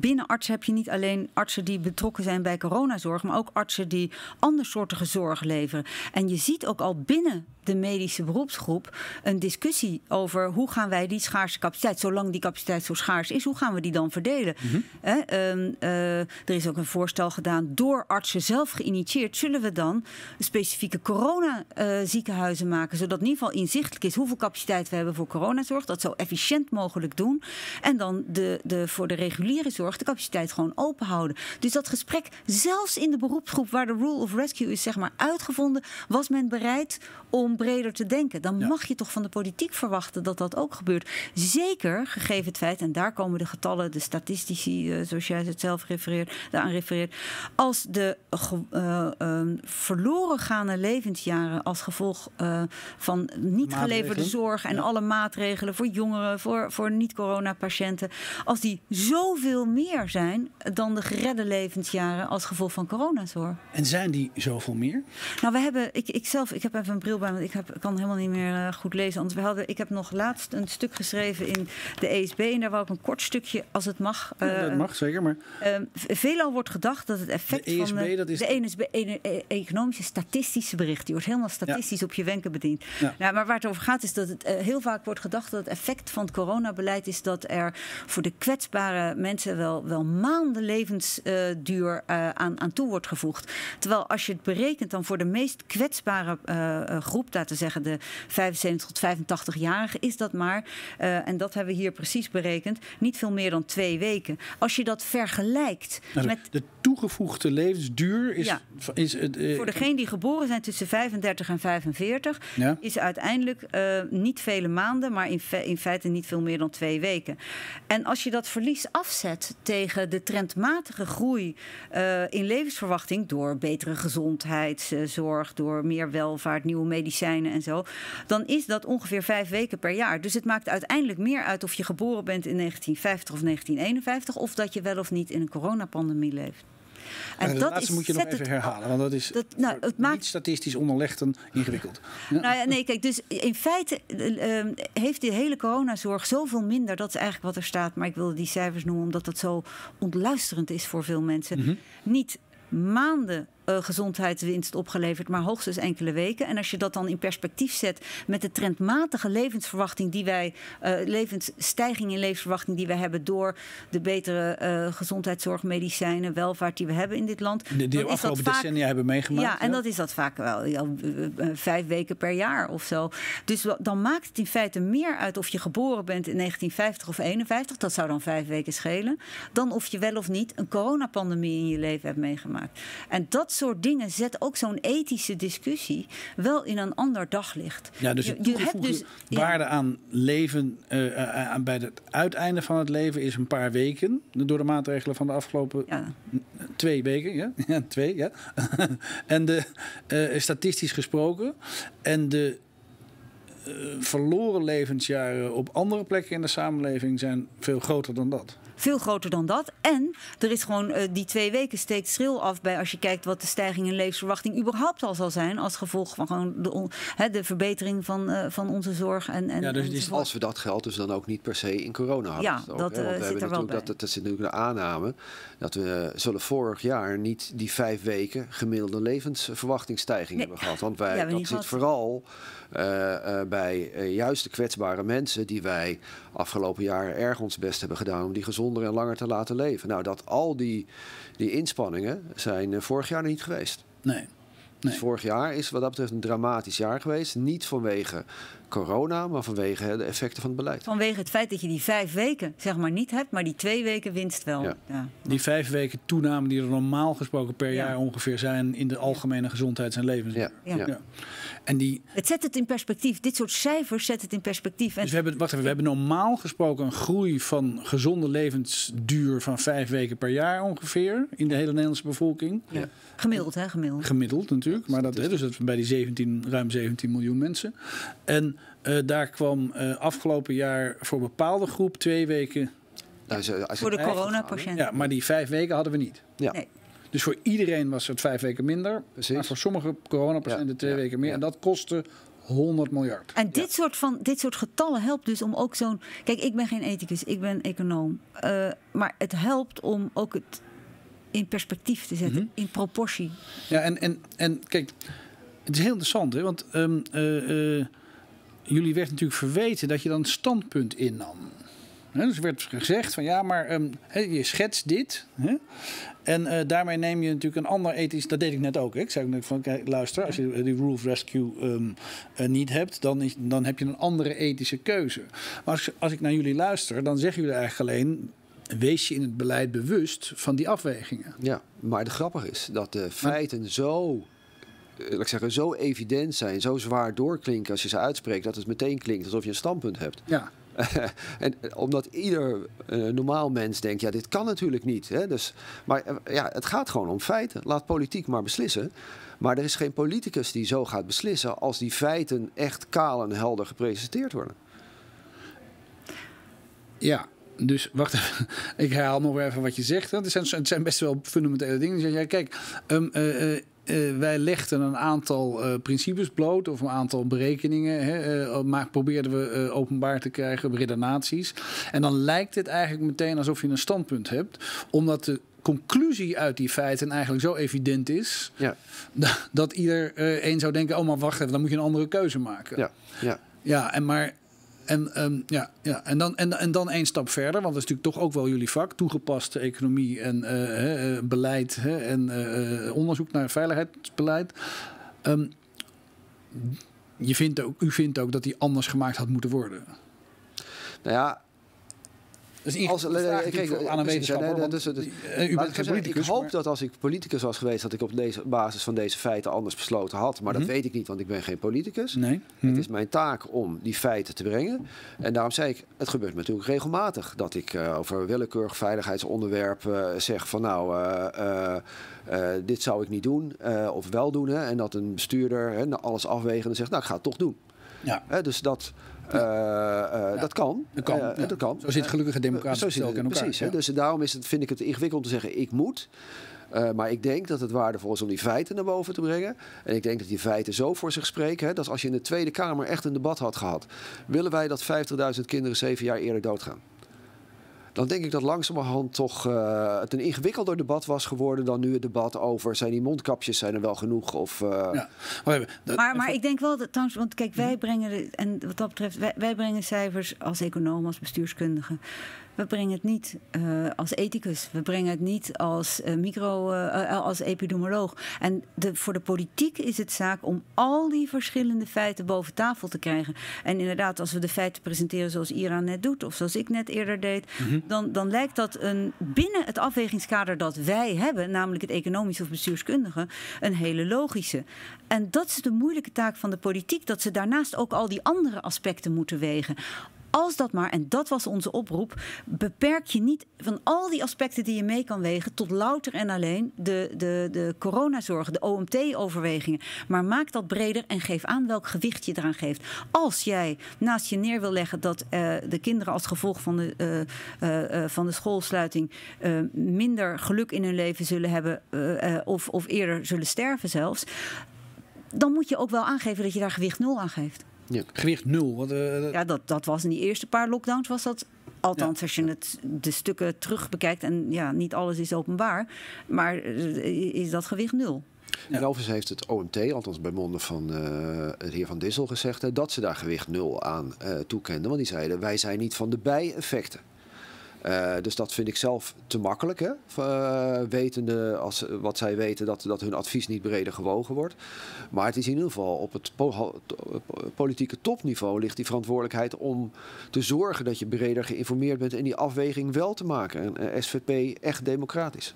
binnen artsen heb je niet alleen artsen die betrokken zijn bij coronazorg, maar ook artsen die andersoortige zorg leveren. En je ziet ook al binnen de medische beroepsgroep een discussie over hoe gaan wij die schaarse capaciteit, zolang die capaciteit zo schaars is, hoe gaan we die dan verdelen? Mhm. Ehm, eh, er is ook een voorstel gedaan door artsen zelf geïnitieerd. Zullen we dan specifieke corona-ziekenhuizen maken, zodat in ieder geval inzichtelijk is hoeveel capaciteit we hebben voor coronazorg, dat zo efficiënt mogelijk doen. En dan de, de, voor de reguliere zorg de capaciteit gewoon open houden. Dus dat gesprek, zelfs in de beroepsgroep waar de rule of rescue is zeg maar, uitgevonden, was men bereid om breder te denken. Dan mag je toch van de politiek verwachten dat dat ook gebeurt. Zeker gegeven het feit, en daar komen de getallen, de statistici, uh, zoals jij het zelf refereert, daaraan refereert. Als de uh, uh, verloren gaande levensjaren als gevolg van niet geleverde zorg en alle maatregelen voor jongeren, voor, voor niet-corona-patiënten, als die zoveel meer zijn dan de geredde levensjaren als gevolg van coronazorg. En zijn die zoveel meer? Nou, we hebben, ik, ik zelf, ik heb even een bril bij me, ik heb, kan helemaal niet meer uh, goed lezen. Want we hadden, ik heb nog laatst een stuk geschreven in de ESB en daar wou ik een kort stukje, als het mag. Uh, ja, dat mag zeker, maar. Uh, veelal wordt gedacht dat het effect de ESB, van de, dat is de ESB, e, e, economische statistische bericht, die wordt helemaal statistisch ja. op je wenken bediend. Ja. Nou, maar waar het over gaat is dat het heel vaak wordt gedacht dat het effect van het coronabeleid is dat er voor de kwetsbare mensen wel, wel maanden levensduur aan, aan toe wordt gevoegd. Terwijl als je het berekent dan voor de meest kwetsbare groep, laten we zeggen de 75 tot 85-jarigen, is dat maar, uh, en dat hebben we hier precies berekend, niet veel meer dan twee weken. Als je dat vergelijkt nou, met. De toegevoegde levensduur is. Ja. is uh, voor degenen die geboren zijn tussen 35 en 45, ja. is uiteindelijk niet vele maanden, maar in, fe in feite niet veel meer dan twee weken. En als je dat verlies afzet tegen de trendmatige groei in levensverwachting door betere gezondheidszorg, door meer welvaart, nieuwe medicijnen en zo, dan is dat ongeveer vijf weken per jaar. Dus het maakt uiteindelijk meer uit of je geboren bent in 1950 of 1951 of dat je wel of niet in een coronapandemie leeft. En, en dat laatste is, moet je nog even herhalen, want dat is dat, nou, het niet maakt, statistisch onderlegd en ingewikkeld. Ja. Nou ja, nee, kijk, dus in feite uh, heeft die hele coronazorg zoveel minder, dat is eigenlijk wat er staat, maar ik wilde die cijfers noemen omdat dat zo ontluisterend is voor veel mensen. Mm -hmm. Niet maanden uh, gezondheidswinst opgeleverd, maar hoogstens enkele weken. En als je dat dan in perspectief zet met de trendmatige levensverwachting die wij, uh, levensstijging in levensverwachting die wij hebben door de betere uh, gezondheidszorg, medicijnen, welvaart die we hebben in dit land. Die, die we afgelopen vaak, decennia hebben meegemaakt. Ja, en dat is dat vaak wel ja, vijf weken per jaar of zo. Dus dan maakt het in feite meer uit of je geboren bent in 1950 of 51, dat zou dan vijf weken schelen, dan of je wel of niet een coronapandemie in je leven hebt meegemaakt. En dat soort dingen zet ook zo'n ethische discussie wel in een ander daglicht. Ja, dus het toegevoegde dus, waarde ja. aan leven uh, aan bij het uiteinde van het leven is een paar weken door de maatregelen van de afgelopen ja. twee weken, ja, ja twee, ja. en de uh, statistisch gesproken en de verloren levensjaren op andere plekken in de samenleving zijn veel groter dan dat veel groter dan dat. En er is gewoon uh, die twee weken steekt schril af bij als je kijkt wat de stijging in levensverwachting überhaupt al zal zijn. Als gevolg van gewoon de, he, de verbetering van, uh, van onze zorg. En, en, ja, dus als we dat geld dus dan ook niet per se in corona hadden. Ja, ook, dat hè? Uh, we zit er wel bij. Dat, dat, dat zit natuurlijk de aanname dat we zullen vorig jaar niet die vijf weken gemiddelde levensverwachtingsstijging Nee. hebben gehad. Want wij, Ja, dat zit gehad. vooral eh, eh, bij eh, juist de kwetsbare mensen die wij afgelopen jaar erg ons best hebben gedaan om die gezonder en langer te laten leven. Nou, dat al die, die inspanningen zijn eh, vorig jaar niet geweest. Nee. Dus Nee. vorig jaar is wat dat betreft een dramatisch jaar geweest. Niet vanwege corona, maar vanwege de effecten van het beleid. Vanwege het feit dat je die vijf weken zeg maar niet hebt, maar die twee weken winst wel. Ja. Ja. Die vijf weken toename die er normaal gesproken per Ja. jaar ongeveer zijn in de algemene gezondheids- en levens. Ja, Ja. ja. Ja. En die, Het zet het in perspectief. Dit soort cijfers zet het in perspectief. En dus we hebben, wacht even, we hebben normaal gesproken een groei van gezonde levensduur van vijf weken per jaar ongeveer in de hele Nederlandse bevolking. Ja. gemiddeld, hè, gemiddeld. Gemiddeld natuurlijk, maar dat, hè, dus dat bij die 17, ruim 17 miljoen mensen. En daar kwam eh, afgelopen jaar voor bepaalde groep twee weken. Nou, als Voor de coronapatiënten. Ja, maar die vijf weken hadden we niet. Ja. Nee. Dus voor iedereen was het vijf weken minder. Precies. Maar voor sommige coronapatiënten Ja, twee ja, weken meer. ja. En dat kostte 100 miljard. En dit, soort van, dit soort getallen helpt dus om ook zo'n. Kijk, ik ben geen ethicus, ik ben econoom. Uh, maar het helpt om ook het in perspectief te zetten, mm -hmm. in proportie. Ja, en, en, en kijk, het is heel interessant, hè? want um, uh, uh, jullie werd natuurlijk verweten dat je dan een standpunt innam. He, dus er werd gezegd van ja, maar um, he, je schetst dit. He, en uh, daarmee neem je natuurlijk een ander ethisch. Dat deed ik net ook. Ik zei ook net van kijk, luister, als je die rule of rescue um, uh, niet hebt, dan, is, dan heb je een andere ethische keuze. Maar als, als ik naar jullie luister, dan zeggen jullie eigenlijk alleen. Wees je in het beleid bewust van die afwegingen. Ja, maar de grappige is dat de feiten zo laat ik zeggen, zo evident zijn, zo zwaar doorklinken als je ze uitspreekt, dat het meteen klinkt alsof je een standpunt hebt. Ja. en omdat ieder uh, normaal mens denkt, ja, dit kan natuurlijk niet. Hè? Dus, maar uh, ja, het gaat gewoon om feiten. Laat politiek maar beslissen. Maar er is geen politicus die zo gaat beslissen als die feiten echt kaal en helder gepresenteerd worden. Ja, dus wacht even. Ik herhaal nog even wat je zegt. Het zijn, het zijn best wel fundamentele dingen. Ja, kijk, um, uh, uh, wij legden een aantal uh, principes bloot of een aantal berekeningen. Hè, uh, maar probeerden we openbaar te krijgen, redenaties. En dan lijkt het eigenlijk meteen alsof je een standpunt hebt, omdat de conclusie uit die feiten eigenlijk zo evident is. Ja. Dat, dat ieder een zou denken: oh, maar wacht even, dan moet je een andere keuze maken. Ja, ja. ja en maar. En, um, ja, ja. En, dan, en, en dan één stap verder, want dat is natuurlijk toch ook wel jullie vak: toegepaste economie en uh, uh, beleid en uh, onderzoek naar veiligheidsbeleid. Um, je vindt ook, u vindt ook dat die anders gemaakt had moeten worden. Nou ja, dat is als, kijk, aan een wetenschapper. Nee, dus, dus, u bent geen politicus. Ik hoop maar... dat als ik politicus was geweest, dat ik op deze basis van deze feiten anders besloten had. Maar mm -hmm. dat weet ik niet, want ik ben geen politicus. Nee. Mm -hmm. Het is mijn taak om die feiten te brengen. En daarom zei ik, het gebeurt me natuurlijk regelmatig dat ik uh, over willekeurig veiligheidsonderwerp uh, zeg van nou. Uh, uh, dit zou ik niet doen of wel doen. Hè, en dat een bestuurder hè, alles afwegen en zegt, nou ik ga het toch doen. Ja. Dus dat, ja. dat kan. Dat kan, ja. dat kan. Zo zit gelukkige democratische stel in elkaar. Precies. Hè, dus daarom is het, vind ik het ingewikkeld om te zeggen, ik moet. Uh, maar ik denk dat het waardevol is om die feiten naar boven te brengen. En ik denk dat die feiten zo voor zich spreken. Hè, dat als je in de Tweede Kamer echt een debat had gehad. Willen wij dat 50.000 kinderen zeven jaar eerder doodgaan? Dan denk ik dat langzamerhand toch uh, het een ingewikkelder debat was geworden dan nu het debat over zijn die mondkapjes zijn er wel genoeg of. Uh... Ja. Maar, dat, maar, maar ik denk wel dat trouwens, want kijk, wij brengen en wat dat betreft, wij, wij brengen cijfers als econoom, als bestuurskundige. We brengen het niet uh, als ethicus. We brengen het niet als, uh, micro, uh, als epidemioloog. En de, voor de politiek is het zaak om al die verschillende feiten boven tafel te krijgen. En inderdaad, als we de feiten presenteren zoals Iran net doet, of zoals ik net eerder deed, mm -hmm. dan, dan lijkt dat een, binnen het afwegingskader dat wij hebben, namelijk het economisch of bestuurskundige, een hele logische. En dat is de moeilijke taak van de politiek, dat ze daarnaast ook al die andere aspecten moeten wegen als dat maar, en dat was onze oproep, beperk je niet van al die aspecten die je mee kan wegen tot louter en alleen de, de, de coronazorg, de OMT-overwegingen. Maar maak dat breder en geef aan welk gewicht je eraan geeft. Als jij naast je neer wil leggen dat uh, de kinderen als gevolg van de, uh, uh, van de schoolsluiting minder geluk in hun leven zullen hebben of, of eerder zullen sterven zelfs, dan moet je ook wel aangeven dat je daar gewicht nul aan geeft. Ja. Gewicht nul. Wat, uh, ja, dat, dat was in die eerste paar lockdowns was dat. Althans, ja. als je het, de stukken terug bekijkt. En ja, niet alles is openbaar. Maar is dat gewicht nul. Ja. En overigens heeft het OMT, althans bij monden van uh, de heer Van Dissel, gezegd hè, dat ze daar gewicht nul aan uh, toekenden. Want die zeiden, wij zijn niet van de bijeffecten. Uh, dus dat vind ik zelf te makkelijk. Hè? Uh, wetende, als, wat zij weten, dat, dat hun advies niet breder gewogen wordt. Maar het is in ieder geval op het po politieke topniveau ligt die verantwoordelijkheid om te zorgen dat je breder geïnformeerd bent en die afweging wel te maken. En uh, SVP echt democratisch.